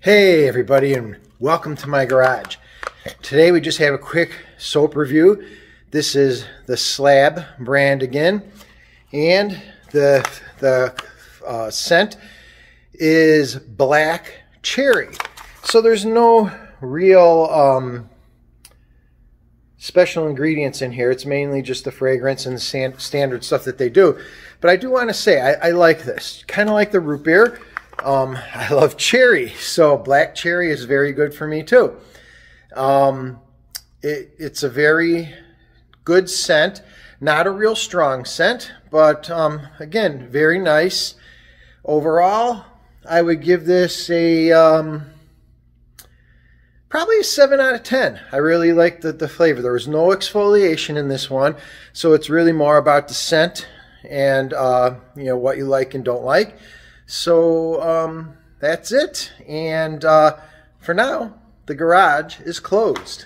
Hey everybody and welcome to my garage. Today we just have a quick soap review. This is the Slab brand again and the, the uh, scent is black cherry. So there's no real um, special ingredients in here. It's mainly just the fragrance and the standard stuff that they do. But I do want to say I, I like this. Kind of like the root beer. Um, I love cherry, so black cherry is very good for me too. Um, it, it's a very good scent, not a real strong scent, but um, again, very nice. Overall, I would give this a um, probably a 7 out of 10. I really like the, the flavor. There was no exfoliation in this one, so it's really more about the scent and uh, you know what you like and don't like. So um, that's it. And uh, for now, the garage is closed.